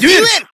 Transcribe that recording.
Do it!